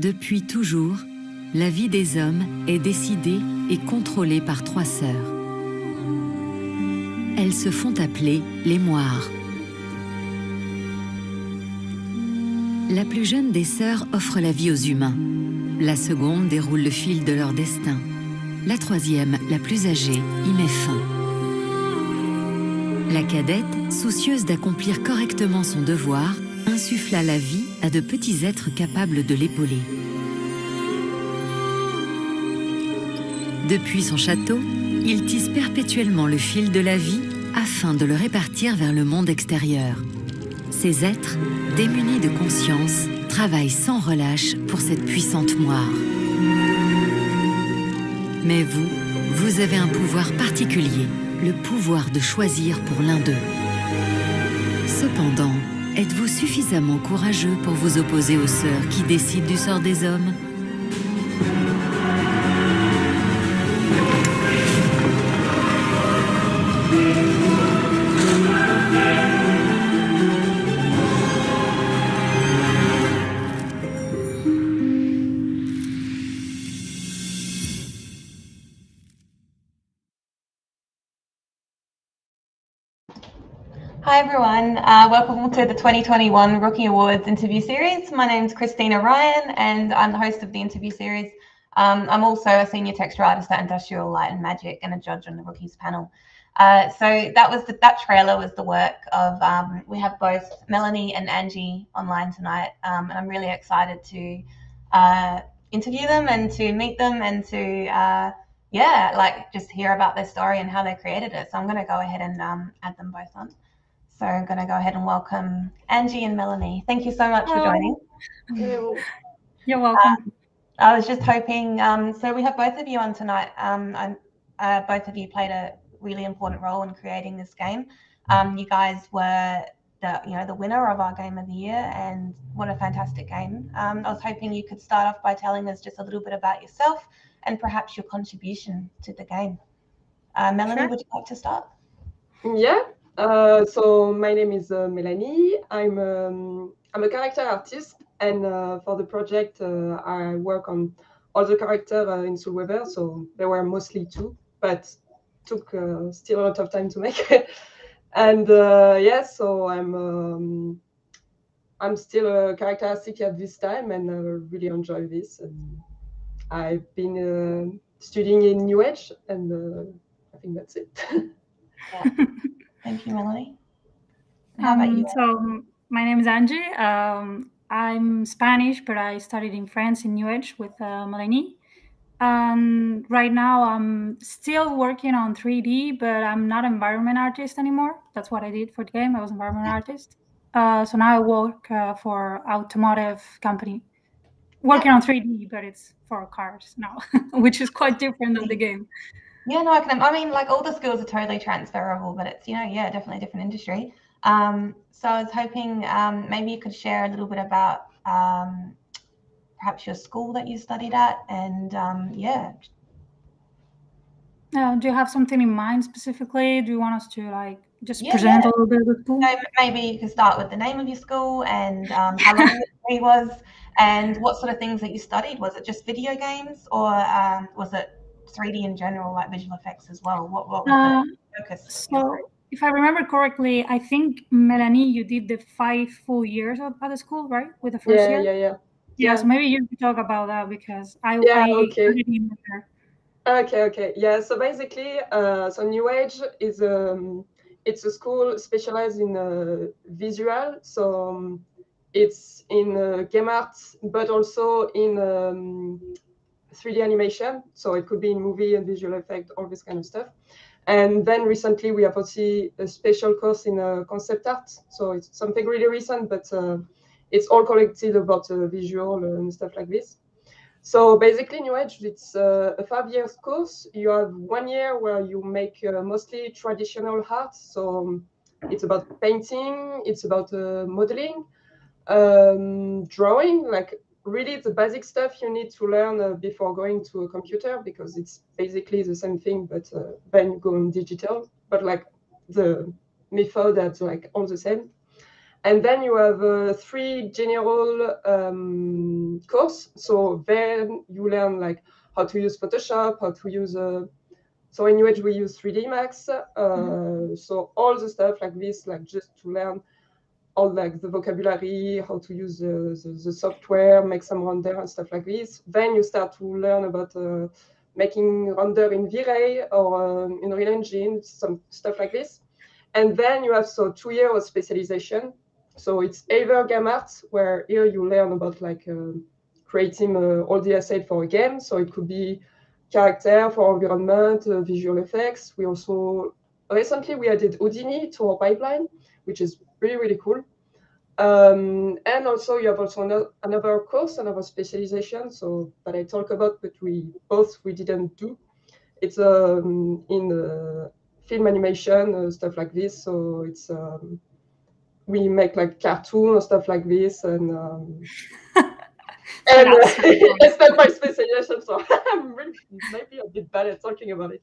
Depuis toujours, la vie des hommes est décidée et contrôlée par trois sœurs. Elles se font appeler les moires. La plus jeune des sœurs offre la vie aux humains. La seconde déroule le fil de leur destin. La troisième, la plus âgée, y met fin. La cadette, soucieuse d'accomplir correctement son devoir, insuffla la vie à de petits êtres capables de l'épauler. Depuis son château, il tisse perpétuellement le fil de la vie afin de le répartir vers le monde extérieur. Ces êtres, démunis de conscience, travaillent sans relâche pour cette puissante moire. Mais vous, vous avez un pouvoir particulier, le pouvoir de choisir pour l'un d'eux. Cependant, êtes-vous suffisamment courageux pour vous opposer aux sœurs qui décident du sort des hommes uh, welcome to the 2021 Rookie Awards interview series. My name is Christina Ryan and I'm the host of the interview series. Um, I'm also a senior texture artist at Industrial Light and Magic and a judge on the Rookies panel. Uh, so that was the, that trailer was the work of um, we have both Melanie and Angie online tonight, um, and I'm really excited to uh, interview them and to meet them and to uh, yeah, like just hear about their story and how they created it. So I'm going to go ahead and um, add them both on. So I'm going to go ahead and welcome Angie and Melanie. Thank you so much for joining. You're welcome. Um, I was just hoping, um, so we have both of you on tonight. Um, I'm, uh, both of you played a really important role in creating this game. Um, you guys were the, you know, the winner of our game of the year, and what a fantastic game. Um, I was hoping you could start off by telling us just a little bit about yourself and perhaps your contribution to the game. Uh, Melanie, Sure. would you like to start? Yeah. Uh, so my name is uh, Melanie. I'm um, I'm a character artist, and uh, for the project, uh, I work on all the character uh, in Soulweaver. So there were mostly two, but took still a lot of time to make. and uh, yeah, so I'm um, I'm still a character artist at this time, and I really enjoy this. And I've been studying in New Age, and I think that's it. you, Melanie. How about Um, you? So my name is Angie. Um, I'm Spanish, but I studied in France in New Age with uh, Melanie. And right now I'm still working on 3D, but I'm not environment artist anymore. That's what I did for the game. I was environment artist. Uh, so now I work uh, for automotive company, working on 3D, but it's for cars now, which is quite different than the game. Yeah, no, I can. I mean, like all the skills are totally transferable, but it's you know, yeah, definitely a different industry. Um, so I was hoping um, maybe you could share a little bit about um, perhaps your school that you studied at, and um, yeah, Uh, do you have something in mind specifically? Do you want us to like just Yeah, present yeah. a little bit of the school? so maybe you could start with the name of your school and um, how long it was, and what sort of things that you studied. Was it just video games, or um, was it 3D in general, like visual effects as well? What what was Uh, the focus? so, if I remember correctly, I think Melanie, you did the five full years at, at the school, right? With the first yeah, year. yeah, yeah. Yeah, So maybe you could talk about that because I Yeah, I okay. studied in. Okay, okay. Yeah, so basically, uh, so New Age is um, it's a school specialized in uh, visual. So um, it's in uh, game art, but also in um, 3D animation. So it could be in movie and visual effect, all this kind of stuff. And then recently, we have also a special course in uh, concept art. So it's something really recent, but uh, it's all collected about uh, visual and stuff like this. So basically, New Age, it's uh, a five years course. You have one year where you make uh, mostly traditional art. So um, it's about painting, it's about uh, modeling, um, drawing, like really the basic stuff you need to learn uh, before going to a computer because it's basically the same thing, but uh, then you go on digital. But like the method that's like all the same. And then you have uh, three general um, course. So then you learn like how to use Photoshop, how to use. Uh, so in UH we use 3D Max. Uh, mm-hmm. So all the stuff like this, like just to learn all like the vocabulary, how to use the, the, the software, make some render and stuff like this. Then you start to learn about uh, making render in V-Ray or um, in Unreal Engine, some stuff like this. And then you have so two years of specialization. So it's either game arts, where here you learn about like uh, creating uh, all the assets for a game. So it could be character for environment, uh, visual effects. We also recently we added Houdini to our pipeline, which is really really cool. Um, and also you have also no, another course, another specialization. So that I talk about, but we both we didn't do. It's um, in uh, film animation uh, stuff like this. So it's um, we make like cartoon or stuff like this, and um, and uh, it's not my specialization. So I'm really, maybe a bit bad at talking about it.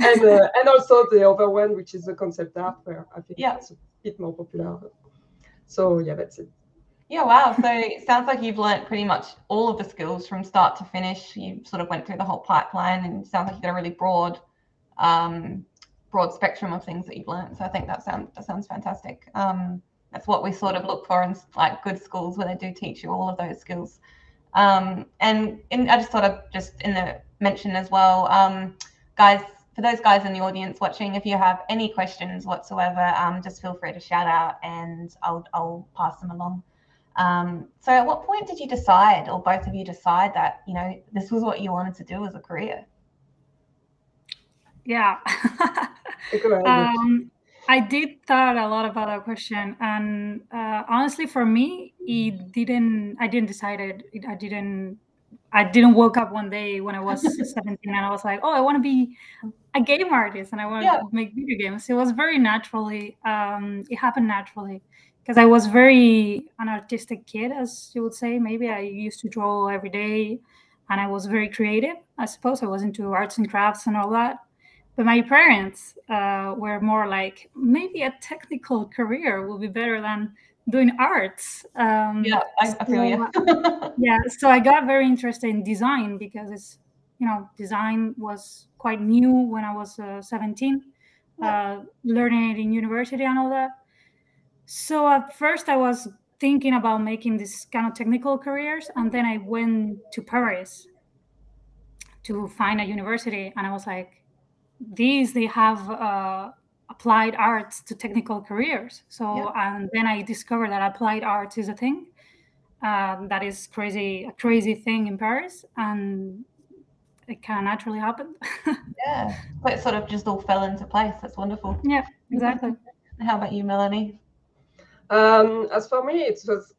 And uh, and also the other one, which is the concept art, where I think yeah. Bit more popular. So yeah, that's it. Yeah, wow. So it sounds like you've learned pretty much all of the skills from start to finish. You sort of went through the whole pipeline and sounds like you've got a really broad um, broad spectrum of things that you've learned. So I think that sounds that sounds fantastic. Um, that's what we sort of look for in like good schools where they do teach you all of those skills. Um, and in, I just thought I'd just in the mention as well, um, guys, for those guys in the audience watching, if you have any questions whatsoever, um, just feel free to shout out and I'll, I'll pass them along. Um, so at what point did you decide, or both of you decide that, you know, this was what you wanted to do as a career? Yeah. um, I did thought a lot about that question, and uh, honestly, for me, it didn't. I didn't decide it. I didn't. I didn't woke up one day when I was 17 and I was like, oh, I want to be a game artist and I want yeah. to make video games. It was very naturally, um, it happened naturally because I was very an artistic kid, as you would say. Maybe I used to draw every day and I was very creative. I suppose I was into arts and crafts and all that. But my parents uh, were more like, maybe a technical career will be better than doing arts. Um, yeah, I, I feel you. yeah, so I got very interested in design because it's you know, design was quite new when I was uh, 17, uh, learning it in university and all that. So at first I was thinking about making this kind of technical careers, and then I went to Paris to find a university, and I was like, these they have uh, applied arts to technical careers. So yeah. and then I discovered that applied arts is a thing. Um, that is crazy, a crazy thing in Paris, and it kind of naturally happened. yeah, but it sort of just all fell into place. That's wonderful. Yeah, exactly. How about you, Melanie? Um, as for me, it was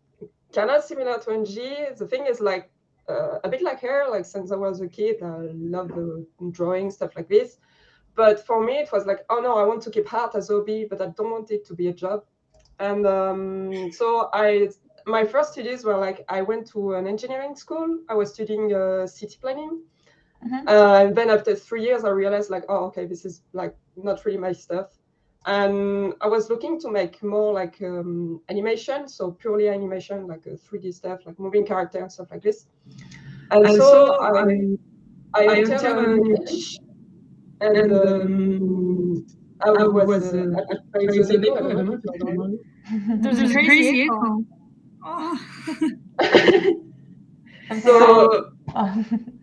kind of similar to Angie. The thing is, like, uh, a bit like her, like, since I was a kid, I love the drawing, stuff like this. But for me, it was like, oh no, I want to keep art as hobby, but I don't want it to be a job. And um, so I, my first studies were like, I went to an engineering school. I was studying uh, city planning Mm-hmm. Uh, and then after three years, I realized like, oh, okay, this is like not really my stuff. And I was looking to make more like um, animation, so purely animation, like 3D uh, stuff, like moving character and stuff like this. And, and so, so, I, I, I entered an and um, I, I was, was uh, uh, There's a crazy echo. Oh. so,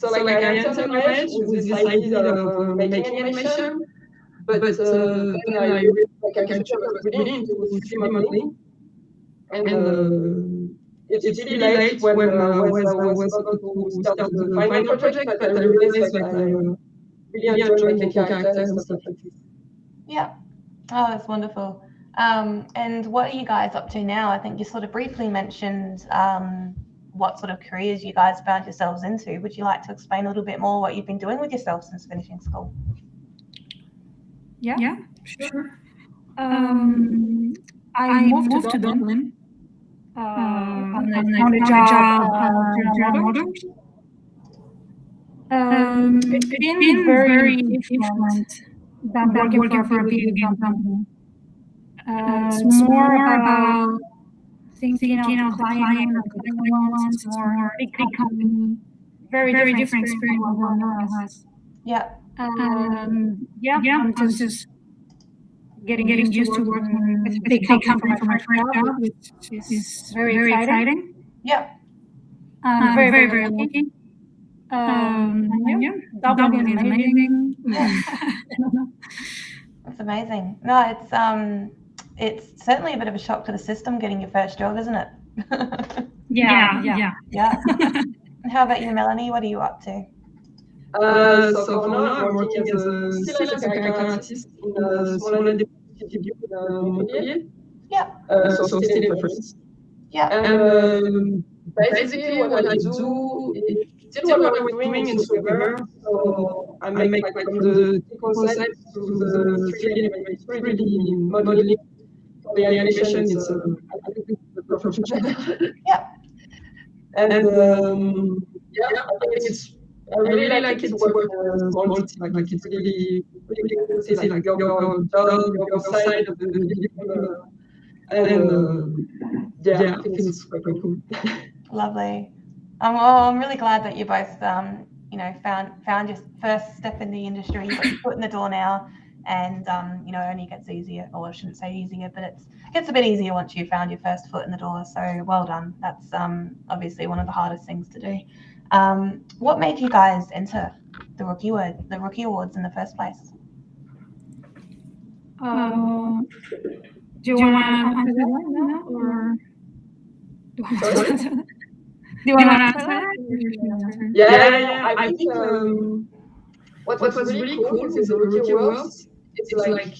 so, like, so like I entered Norway with this idea of uh, making animation, but, but uh, then I realized like I can really into 3D modeling. And uh, it's, it's really late when, when uh, was, I was about to start the final project, but I realized that I really enjoy making characters and stuff like this. Yeah. Oh, that's wonderful. Um, and what are you guys up to now? I think you sort of briefly mentioned um, what sort of careers you guys found yourselves into. Would you like to explain a little bit more what you've been doing with yourself since finishing school? Yeah, yeah, sure. Um, I, I moved, moved, to Dublin. Uh, and I found a job uh, model. Um, it's been, been very different than working for a big game company. Uh, it's more about thinking, thinking of, of the client or the client more big company, very, very different experience what one has. Yeah. Um, yeah, yeah, I'm just, just getting getting used to working with a big company for my first job, which is very, very exciting. Yeah. Um, very, very, very lucky. Um, yeah, Dublin is amazing. That's amazing. No, it's um, it's certainly a bit of a shock to the system getting your first job, isn't it? yeah, yeah, yeah. Yeah. How about you, Melanie? What are you up to? Uh, so, so for now, I'm working as a still as artist in a small independent studio in uh, Montpellier. Yeah. Uh, so, so still in preference. Yeah. And um, basically, what I do is still what we're doing in Swimmer. So I make, make like from the concept to the 3D, 3D modeling. The animation is uh, I think yeah. And um, yeah, I think it's I really, really like it to work with a small team. Like, like it's really, really cool to see like your, your job, your side of the video. And uh, yeah, yeah, I think it's quite cool. Lovely. Um, well, I'm really glad that you both, um, you know, found found your first step in the industry. You got your foot in the door now, and um, you know, only gets easier. Or I shouldn't say easier, but it's it gets a bit easier once you've found your first foot in the door. So well done. That's um, obviously one of the hardest things to do. Um, what made you guys enter the rookie word, the rookie awards in the first place? Um, do you, want to answer that now, or do you want to answer that? Yeah, yeah, yeah. I, I think um, what, what was really cool is the rookie awards. It's like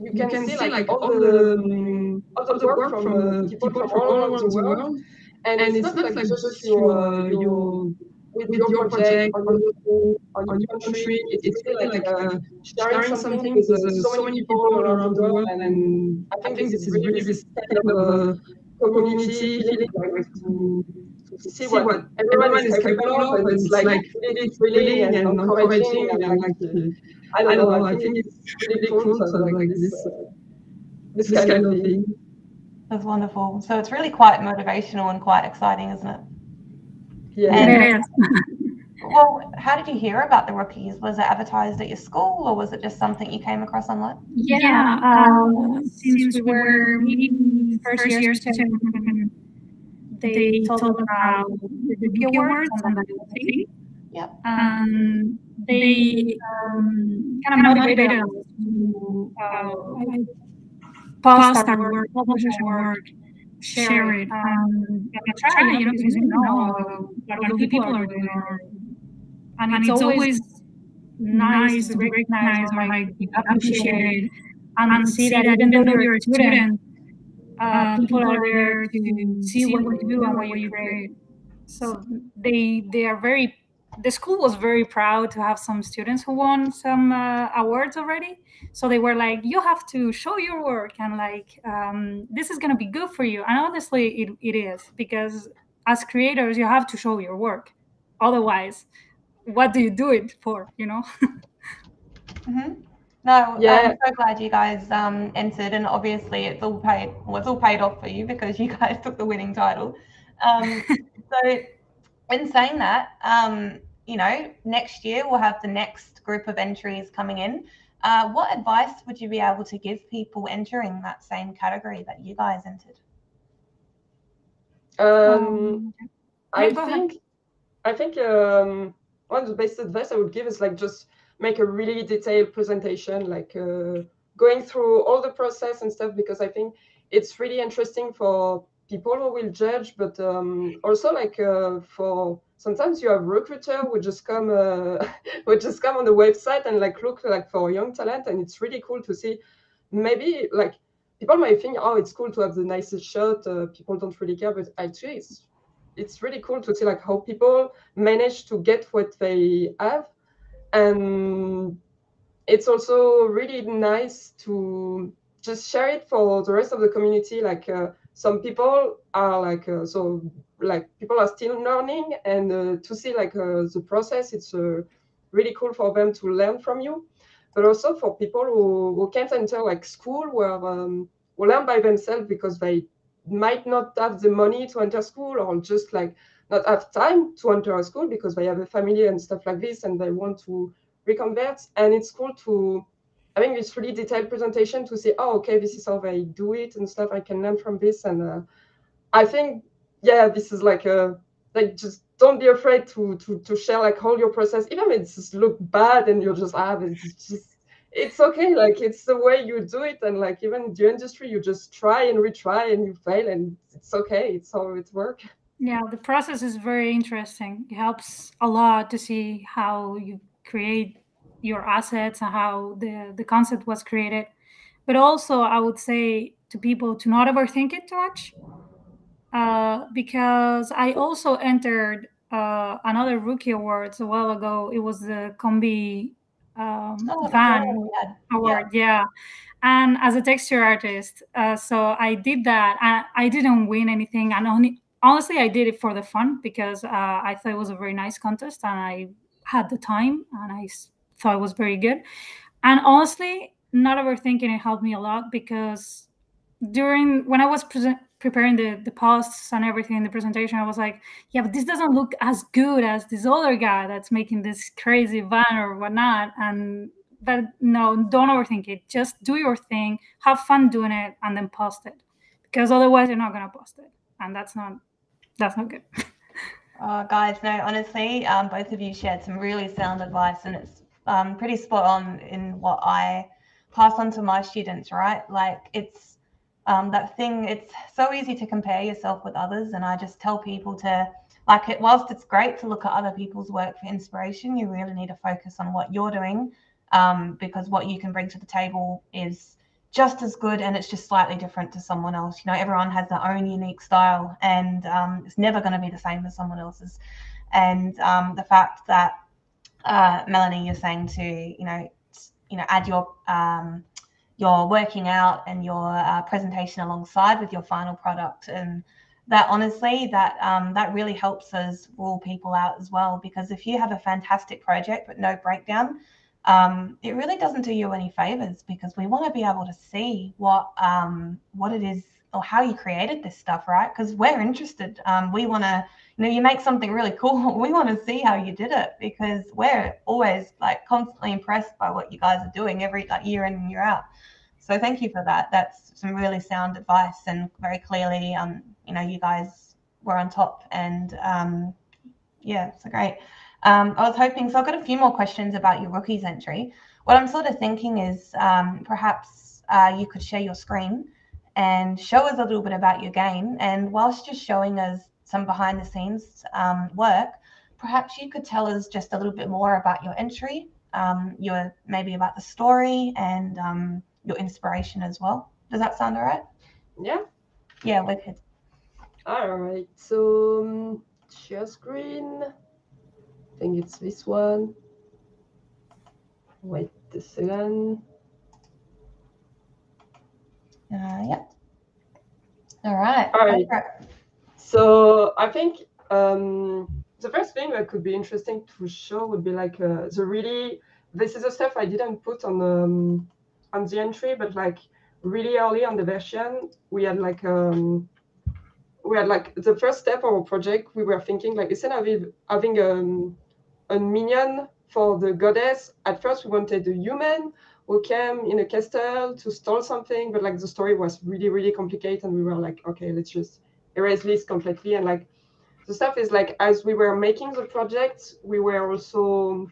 you can, you can see like all the um, all the work from uh, people from all over the world and, and it's, it's, not, like, like just your, your with your project on your, on your country. It's, it's really like uh, sharing something with uh, so many people around the world. And, and I think this is really this kind of a community feeling like see what, what everyone is capable of. But it's like, like really thrilling and encouraging. And like, I don't know, I think it's really cool. So like this, uh, this kind of thing. That's wonderful. So it's really quite motivational and quite exciting, isn't it? Yeah. And, well, how did you hear about the rookies? Was it advertised at your school or was it just something you came across online? Yeah, um, since we were meeting first years to they told about the rookie awards and that thing. Yep. Um, they um, kind of motivated us to uh, post our work, publish our work, share it, um, and try, you know, because you know what other people are doing. And, and it's always nice to recognize or like appreciate it and see that even though you're a student, uh, people are there to see what you do and what you create. So they they are very. The school was very proud to have some students who won some uh, awards already so they were like you have to show your work and like um, this is going to be good for you and honestly it, it is because as creators you have to show your work otherwise what do you do it for you know mm-hmm. No yeah. i'm so glad you guys um, entered and obviously it's all paid well it's all paid off for you because you guys took the winning title um, so in saying that um, you know next year we'll have the next group of entries coming in uh, what advice would you be able to give people entering that same category that you guys entered? Um, um I think I think um, one of the best advice I would give is like just make a really detailed presentation, like uh, going through all the process and stuff, because I think it's really interesting for people who will judge, but um, also like uh, for sometimes you have recruiter who just come uh, would just come on the website and like look like for young talent, and it's really cool to see. Maybe like people might think, oh, it's cool to have the nicest shot. Uh, people don't really care, but actually, it's it's really cool to see like how people manage to get what they have, and it's also really nice to just share it for the rest of the community. Like uh, some people are like uh, so like people are still learning and uh, to see like uh, the process it's uh, really cool for them to learn from you but also for people who, who can't enter like school where um, who learn by themselves because they might not have the money to enter school or just like not have time to enter a school because they have a family and stuff like this and they want to reconvert. And it's cool to having this really detailed presentation to see, oh, okay, this is how they do it and stuff. I can learn from this. And uh, I think, yeah, this is like a like just don't be afraid to to to share like all your process, even if it just look bad and you're just ah, it's just it's okay. Like it's the way you do it, and like even the industry, you just try and retry and you fail, and it's okay. It's how it works. Yeah, the process is very interesting. It helps a lot to see how you create your assets and how the the concept was created. But also, I would say to people to not overthink it too much uh, because I also entered uh, another rookie awards a while ago. It was the Combi um, oh, Van yeah. award, yeah. yeah. And as a texture artist, uh, so I did that. I, I didn't win anything, and only honestly, I did it for the fun because uh, I thought it was a very nice contest, and I had the time, and I thought it was very good. And honestly, not overthinking it helped me a lot because during when I was present preparing the the posts and everything in the presentation, I was like, yeah, but this doesn't look as good as this other guy that's making this crazy van or whatnot. And but no, don't overthink it. Just do your thing, have fun doing it, and then post it. Because otherwise, you're not gonna post it, and that's not that's not good. Oh, guys, no, honestly, um, both of you shared some really sound advice, and it's um, pretty spot on in what I pass on to my students, right? Like, it's um, that thing it's so easy to compare yourself with others and i just tell people to like it whilst it's great to look at other people's work for inspiration you really need to focus on what you're doing um, because what you can bring to the table is just as good and it's just slightly different to someone else. You know everyone has their own unique style and um, it's never going to be the same as someone else's. And um, the fact that uh, melanie you're saying to you know you know add your um, your working out and your uh, presentation alongside with your final product and that honestly that um, that really helps us rule people out as well because if you have a fantastic project but no breakdown um, it really doesn't do you any favors because we want to be able to see what um, what it is or how you created this stuff right because we're interested um, we want to you know you make something really cool we want to see how you did it because we're always like constantly impressed by what you guys are doing every like year in and year out so thank you for that. That's some really sound advice and very clearly, um, you know, you guys were on top and um, yeah, so great. Um, I was hoping, so I've got a few more questions about your rookies entry. What I'm sort of thinking is um, perhaps uh, you could share your screen and show us a little bit about your game. And whilst just showing us some behind the scenes um, work, perhaps you could tell us just a little bit more about your entry, um, your maybe about the story and um, your inspiration as well. Does that sound all right? Yeah. Yeah, wicked. All right. So um, share screen. I think it's this one. Wait a second. Uh, yeah. All right. All right. So I think um, the first thing that could be interesting to show would be like uh, the really. This is the stuff I didn't put on um, on the entry, but like really early on the version, we had like um, we had like the first step of our project. We were thinking like instead of having um, a minion for the goddess, at first we wanted a human who came in a castle to stole something, but like the story was really really complicated, and we were like, okay, let's just erase this completely. And like the stuff is like as we were making the project, we were also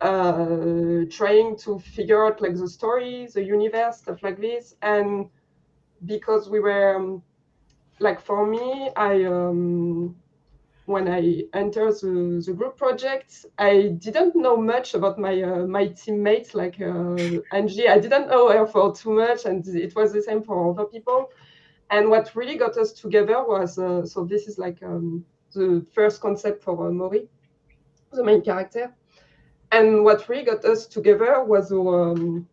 uh, trying to figure out like the story, the universe, stuff like this. And because we were um, like for me, I um, when I entered the, the group project, I didn't know much about my uh, my teammates like uh, Angie. I didn't know her for too much, and it was the same for other people. And what really got us together was uh, so this is like um, the first concept for uh, Mori, the main character and what really got us together was our, um,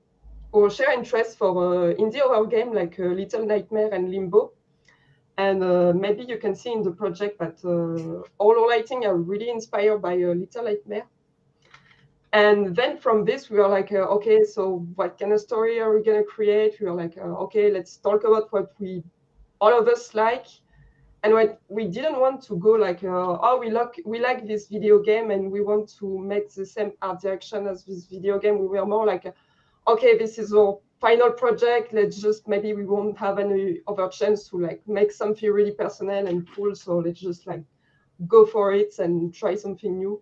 our shared interest for uh, indie horror game like uh, Little Nightmare and Limbo. And uh, maybe you can see in the project that uh, all our lighting are really inspired by uh, Little Nightmare. and then from this we were like uh, okay so what kind of story are we going to create? We were like uh, okay let's talk about what we all of us like. And what we didn't want to go like uh, oh we like we like this video game and we want to make the same art direction as this video game. We were more like okay this is our final project let's just maybe we won't have any other chance to like make something really personal and cool so let's just like go for it and try something new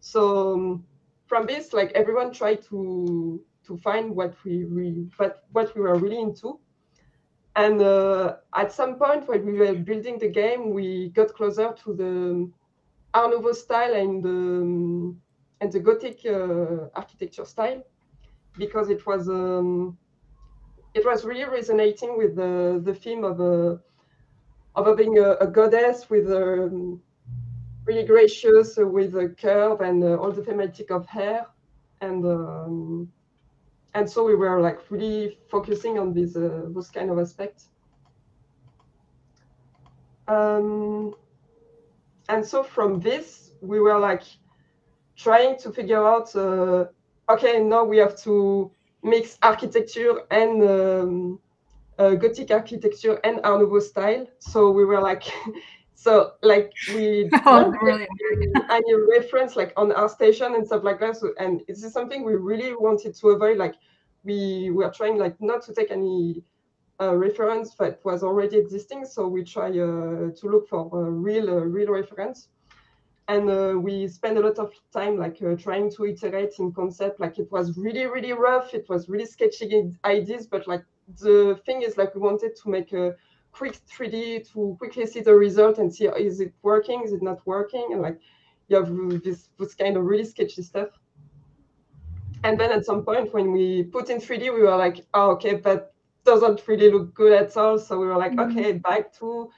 so um, from this, like everyone tried to to find what we really what what we were really into. And uh, at some point when we were building the game, we got closer to the Art Nouveau style and the and the Gothic uh, architecture style because it was um, it was really resonating with the the theme of a of being a, a goddess with a um, really gracious with a curve and uh, all the thematic of hair. And um, and so we were like really focusing on these uh, those kind of aspects. Um, and so from this we were like trying to figure out uh, okay now we have to mix architecture and um, uh, gothic architecture and art nouveau style so we were like So like we oh, really? any reference like on ArtStation and stuff like that. So, and this is something we really wanted to avoid. Like we were trying like not to take any uh, reference that was already existing. So we try uh, to look for a real, uh, real reference. And uh, we spend a lot of time like uh, trying to iterate in concept. Like it was really, really rough. It was really sketchy ideas. But like the thing is like we wanted to make a quick 3D to quickly see the result and see is it working, is it not working, and like you have this this kind of really sketchy stuff. And then at some point when we put in 3D, we were like, oh, okay, that doesn't really look good at all. So we were like, mm-hmm. okay, back to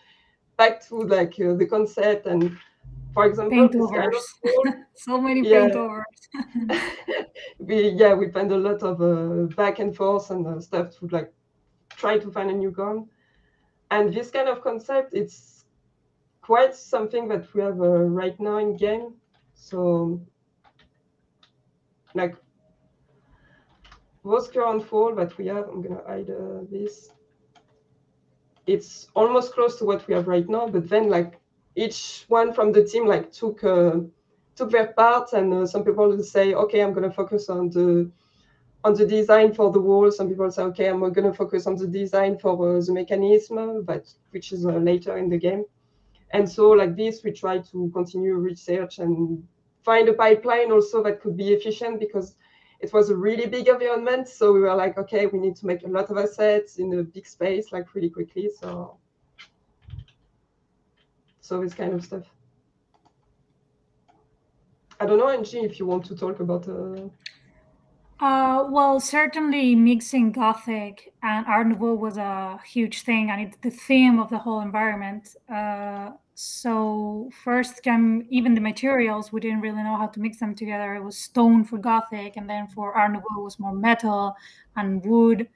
back to like uh, the concept and for example, paint overs. Kind of so many yeah. paint overs. we yeah we spend a lot of uh, back and forth and uh, stuff to like try to find a new gun and this kind of concept it's quite something that we have uh, right now in game so like those current fall that we have i'm gonna hide uh, this it's almost close to what we have right now but then like each one from the team like took uh, took their part and uh, some people say okay i'm gonna focus on the on the design for the wall. Some people say, okay, I'm going to focus on the design for uh, the mechanism, but which is later in the game. And so like this, we try to continue research and find a pipeline also that could be efficient because it was a really big environment. So we were like, okay, we need to make a lot of assets in a big space, like really quickly. So, so this kind of stuff. I don't know, Angie, if you want to talk about uh, uh, well, certainly mixing Gothic and Art Nouveau was a huge thing, and it's the theme of the whole environment. Uh, so first came even the materials. We didn't really know how to mix them together. It was stone for Gothic, and then for Art Nouveau it was more metal and wood.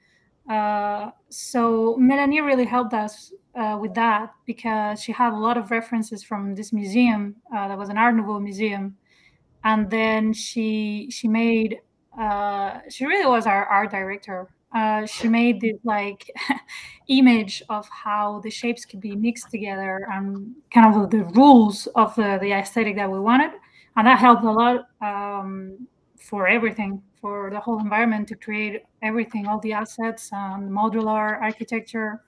Uh, so Melanie really helped us uh, with that because she had a lot of references from this museum uh, that was an Art Nouveau museum, and then she she made uh, she really was our art director. Uh, she made this like image of how the shapes could be mixed together and kind of the rules of the, the aesthetic that we wanted. And that helped a lot um, for everything, for the whole environment to create everything, all the assets and modular architecture.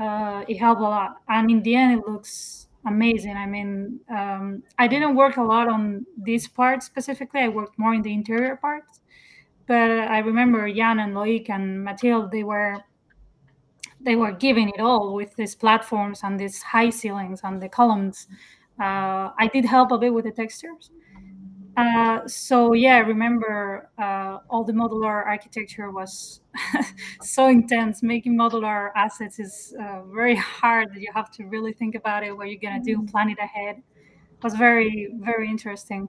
Uh, it helped a lot. And in the end, it looks amazing. I mean, um, I didn't work a lot on this part specifically. I worked more in the interior parts. But I remember Jan and Loic and Mathilde, they were they were giving it all with these platforms and these high ceilings and the columns. Uh, I did help a bit with the textures. Uh, so yeah, I remember uh, all the modular architecture was so intense. Making modular assets is uh, very hard. You have to really think about it, what you're gonna do, mm-hmm. plan it ahead. It was very, very interesting.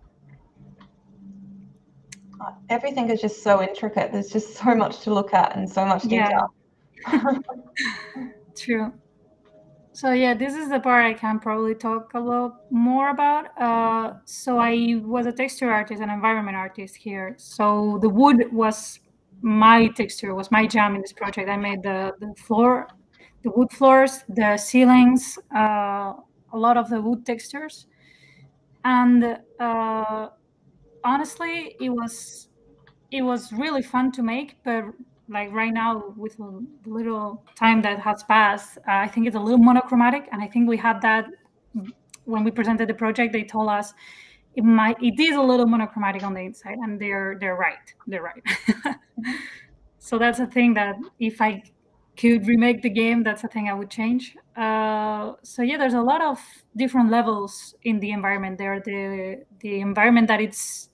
Uh, everything is just so intricate. There's just so much to look at and so much detail. Yeah. True. So yeah, this is the part I can probably talk a little more about. Uh, so I was a texture artist and environment artist here. So the wood was my texture, was my jam in this project. I made the, the floor, the wood floors, the ceilings, uh, a lot of the wood textures. And uh, honestly, it was it was really fun to make, but like right now with little time that has passed uh, i think it's a little monochromatic and i think we had that when we presented the project they told us it might it is a little monochromatic on the inside and they're they're right they're right. So that's a thing that if i could remake the game that's a thing i would change. Uh, so yeah there's a lot of different levels in the environment. There the the environment that it's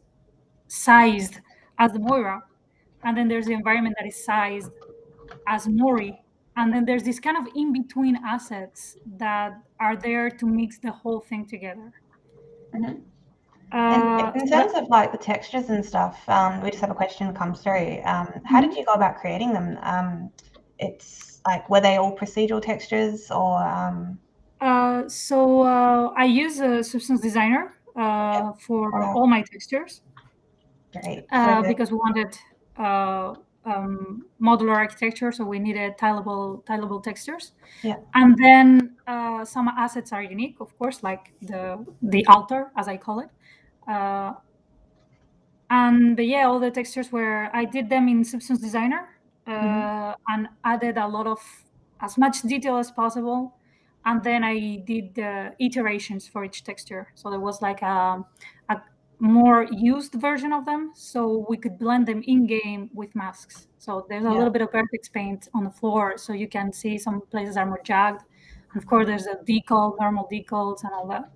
sized as the moira and then there's the environment that is sized as Mori, and then there's this kind of in between assets that are there to mix the whole thing together. Mm-hmm. Uh, in terms of like the textures and stuff, um, we just have a question come through. Um, how mm-hmm. did you go about creating them? Um, it's like were they all procedural textures or? Um... Uh, so uh, I use a Substance Designer uh, yep. for all my textures. Great. Uh, because we wanted uh, um, modular architecture, so we needed tileable tileable textures. Yeah. And then uh, some assets are unique, of course, like the the altar, as I call it. Uh, and yeah, all the textures were I did them in Substance Designer uh, mm-hmm. and added a lot of as much detail as possible. And then I did the iterations for each texture. So there was like a, a more used version of them so we could blend them in game with masks. So there's a yeah. little bit of vertex paint on the floor so you can see some places are more jagged. And of course there's a decal normal decals and all that.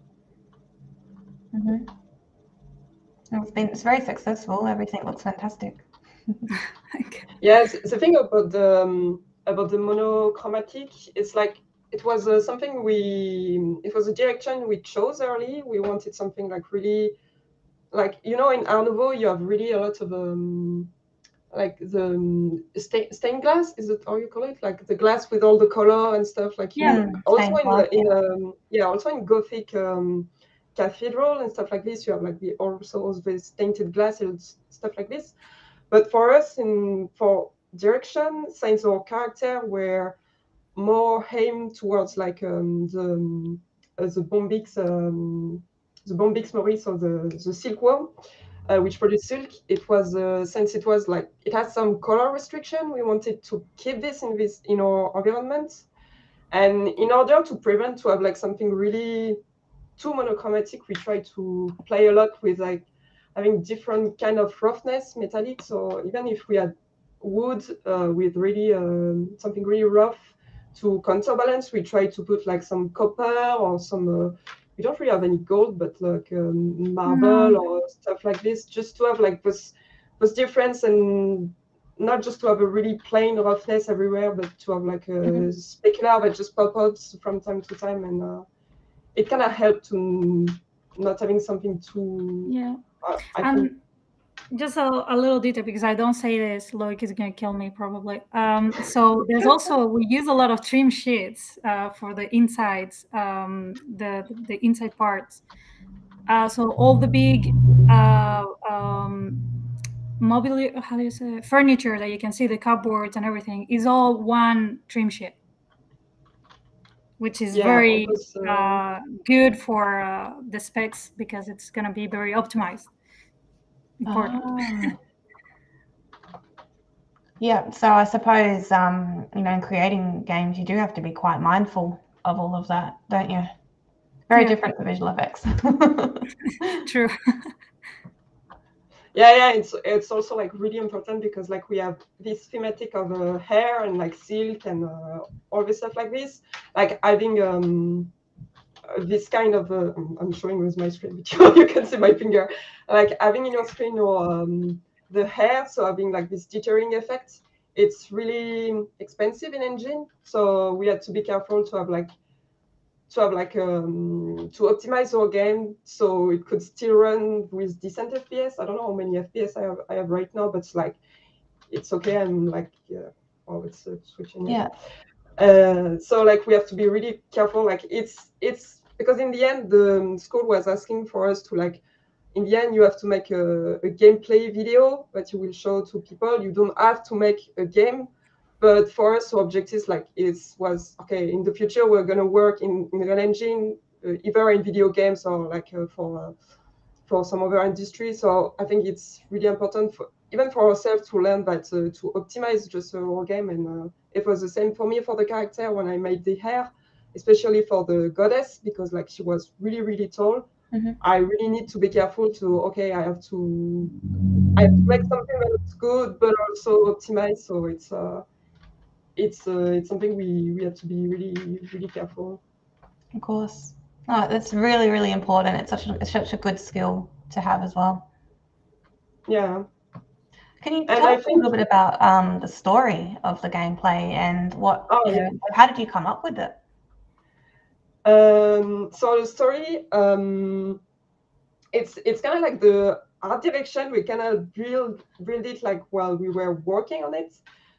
Mm-hmm. it's been it's very successful. Everything looks fantastic. Yes the thing about the um, about the monochromatic it's like it was uh, something we it was a direction we chose early. We wanted something like really like you know in Art Nouveau you have really a lot of um, like the um, stain, stained glass is it how you call it? Like the glass with all the color and stuff like yeah. also in, glass, in yeah. Um, yeah also in gothic um, cathedral and stuff like this you have like the also this tainted glass and stuff like this. But for us in for direction since our character were more aimed towards like um, the uh, the Bombyx um, the Bombyx mori or the, the silkworm, uh, which produced silk. It was uh, since it was like it has some color restriction. We wanted to keep this in this in our environment, and in order to prevent to have like something really too monochromatic, we try to play a lot with like having different kind of roughness, metallic. So even if we had wood uh, with really um, something really rough to counterbalance, we try to put like some copper or some uh, we don't really have any gold, but like um, marble mm. or stuff like this, just to have like this this difference and not just to have a really plain roughness everywhere, but to have like a mm-hmm. specular that just pop out from time to time, and uh, it kind of helped to not having something too. Yeah. Uh, I think just a, a, little detail because I don't say this, Loic is going to kill me probably. Um, so there's also we use a lot of trim sheets uh, for the insides, um, the the inside parts. Uh, so all the big uh, um, mobile, how do you say, furniture that you can see the cupboards and everything is all one trim sheet, which is yeah, very was, uh, uh, good for uh, the specs because it's going to be very optimized important. Oh. yeah, so I suppose um, you know, in creating games, you do have to be quite mindful of all of that, don't you? Very yeah. different to visual effects. True. yeah yeah it's it's also like really important because like we have this thematic of uh, hair and like silk and uh, all this stuff like this like having um this kind of uh, I'm showing with my screen, but you, you can see my finger. Like having in your screen or um, the hair, so having like this jittering effect. It's really expensive in engine, so we had to be careful to have like to have like um, to optimize our game so it could still run with decent FPS. I don't know how many FPS I have, I have right now, but it's like it's okay. I'm like, yeah, oh, it's uh, switching. Yeah. Uh, so like we have to be really careful. Like it's it's because in the end the school was asking for us to like in the end you have to make a, a gameplay video that you will show to people. You don't have to make a game but for us, our objectives like it was okay. In the future, we're gonna work in in an engine, uh, either in video games or like uh, for uh, for some other industry. So I think it's really important for even for ourselves to learn that uh, to optimize just our game. And uh, it was the same for me for the character when I made the hair, especially for the goddess because like she was really really tall. Mm-hmm. I really need to be careful to okay. I have to I have to make something that looks good, but also optimize. So it's uh it's uh, it's something we we have to be really really careful. Of course, oh, that's really really important. It's such a, it's such a good skill to have as well. Yeah. Can you tell us a little bit about um, the story of the gameplay and what? Oh, yeah. Know, how did you come up with it? Um, so the story, um, it's it's kind of like the art direction. We kind of build build it like while we were working on it.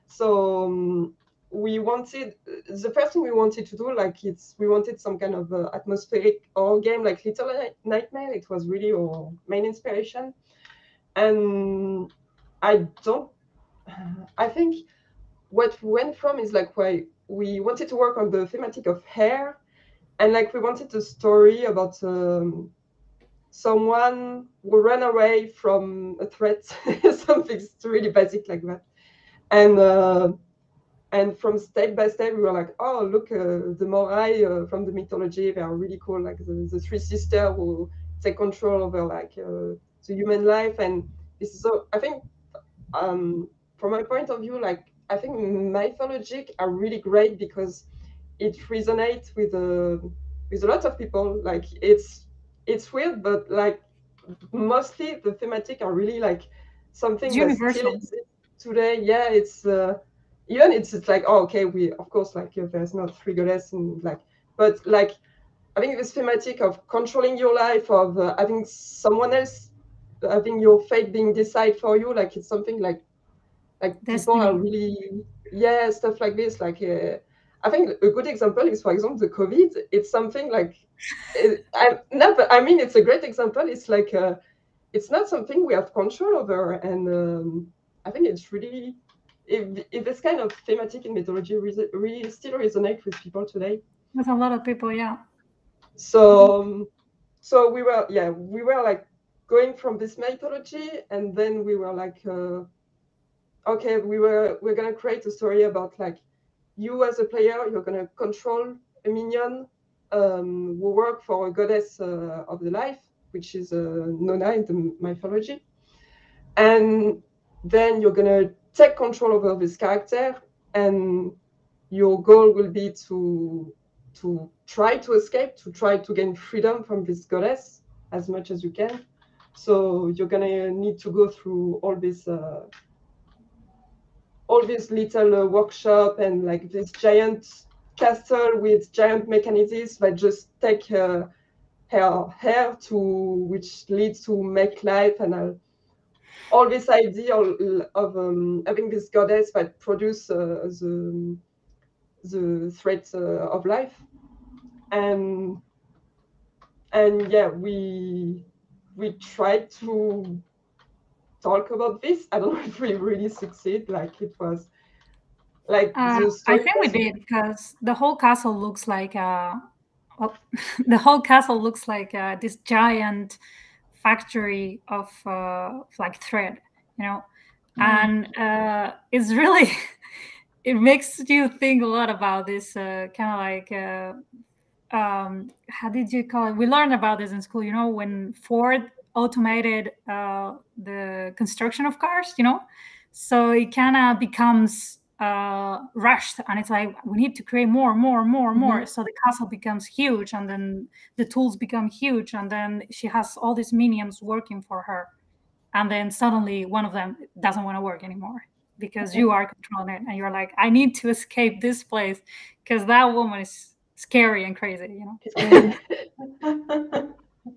So um, we wanted the first thing we wanted to do like it's we wanted some kind of uh, atmospheric horror game like little nightmare it was really our main inspiration and i don't i think what went from is like why we wanted to work on the thematic of hair and like we wanted a story about um, someone who ran away from a threat something really basic like that. And uh, and from step by step we were like oh look uh, the Moirai uh, from the mythology they are really cool. Like the, the three sisters who take control over like uh, the human life. And this is so i think um, from my point of view like i think mythologic are really great because it resonates with uh, with a lot of people. Like it's it's weird but like mostly the thematic are really like something universal. today. Yeah it's uh, even it's, it's like oh okay we of course like there's not goddess and like but like i think this thematic of controlling your life of uh, having someone else having your fate being decided for you like it's something like like Destiny. people are really yeah stuff like this like uh, i think a good example is for example the covid it's something like it, I, no, but i mean it's a great example it's like uh, it's not something we have control over and um, i think it's really if, if this kind of thematic in mythology really, really still resonate with people today. With a lot of people, yeah. So, um, so we were, yeah, we were like going from this mythology, and then we were like, uh, okay, we were we're gonna create a story about like you as a player, you're gonna control a minion um, who work for a goddess uh, of the life, which is uh, Nona in the mythology, and then you're gonna take control over this character and your goal will be to to try to escape to try to gain freedom from this goddess as much as you can. So you're gonna need to go through all this uh, all this little uh, workshop and like this giant castle with giant mechanisms that just take her hair to which leads to make life and all this idea of um, having this goddess that produce uh, the the threat uh, of life. And and yeah we we tried to talk about this i don't know if we really succeed like it was like uh, i think we did because the whole castle looks like uh well, the whole castle looks like uh, this giant factory of uh, like thread you know? Mm. and uh, it's really it makes you think a lot about this uh, kind of like uh, um, how did you call it? We learned about this in school you know when ford automated uh, the construction of cars you know? So it kind of becomes uh, rushed and it's like we need to create more more more more. Mm-hmm. so the castle becomes huge and then the tools become huge and then she has all these minions working for her. And then suddenly one of them doesn't want to work anymore because okay. you are controlling it and you're like i need to escape this place because that woman is scary and crazy you know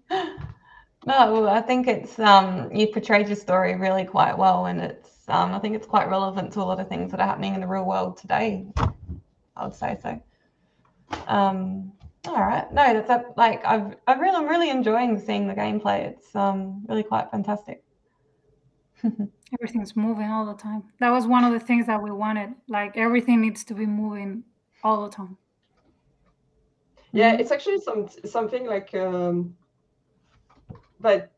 no i think it's um you portrayed your story really quite well and it's um, I think it's quite relevant to a lot of things that are happening in the real world today. I would say so. Um, all right, no, that's a, like I've I really I'm really enjoying seeing the gameplay. It's um really quite fantastic. Everything's moving all the time. That was one of the things that we wanted. Like everything needs to be moving all the time. Yeah, it's actually some something like um, but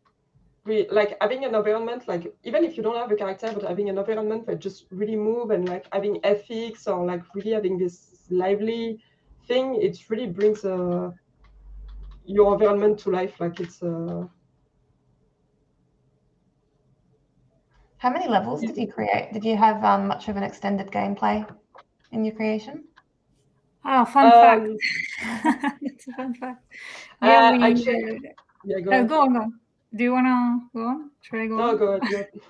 we like having an environment like even if you don't have a character, but having an environment that just really move and like having ethics or like really having this lively thing, it really brings uh, your environment to life. Like it's uh, How many levels did you create? Did you have um, much of an extended gameplay in your creation? Oh, fun Um, fact. it's a fun fact. uh, Yeah, we, actually, yeah, go uh, on. go on, go on. Do you want to go on? Should I go No, on? go ahead.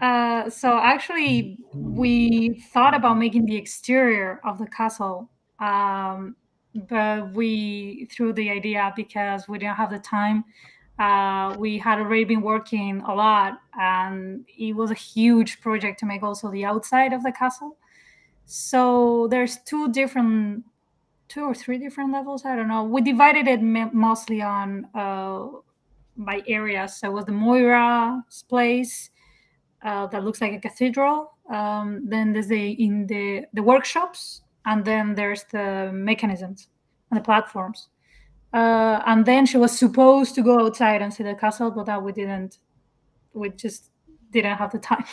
Uh, so actually, we thought about making the exterior of the castle, um, but we threw the idea because we didn't have the time. Uh, we had already been working a lot, and it was a huge project to make also the outside of the castle. So there's two different, two or three different levels. I don't know. We divided it mostly on uh, by areas. So it was the Moira's place uh, that looks like a cathedral. Um, then there's the in the the workshops, and then there's the mechanisms and the platforms. Uh, and then she was supposed to go outside and see the castle, but that we didn't. We just didn't have the time.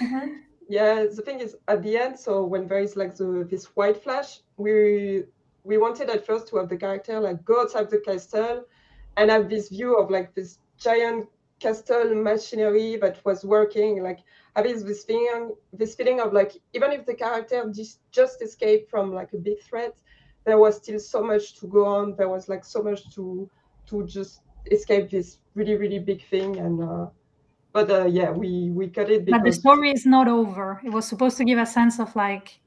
Mhm. Yeah, the thing is at the end, so when there is like the this white flash, we we wanted at first to have the character like go outside the castle and have this view of like this giant castle machinery that was working, like having this feeling this feeling of like even if the character just just escaped from like a big threat, there was still so much to go on. There was like so much to to just escape this really, really big thing and uh but uh, yeah, we we cut it but the story is not over. It was supposed to give a sense of like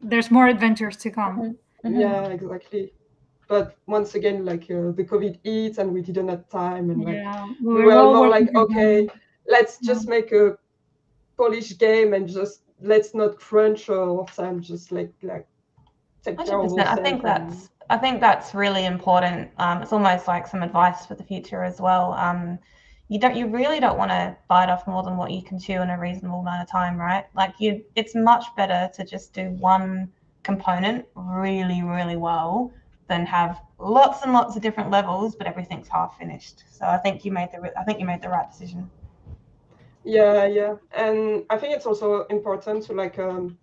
there's more adventures to come. Mhm. Yeah, exactly. But once again, like uh, the COVID hit and we didn't have time, and like Yeah, we were were all more like, okay, let's Yeah. just make a Polish game and just let's not crunch our time, just like like take care of. I think and- that's I think that's really important. Um, it's almost like some advice for the future as well. Um, you don't you really don't want to bite off more than what you can chew in a reasonable amount of time, right? Like you, it's much better to just do one component really, really well than have lots and lots of different levels, but everything's half finished. So I think you made the I think you made the right decision. Yeah, yeah, and I think it's also important to like um,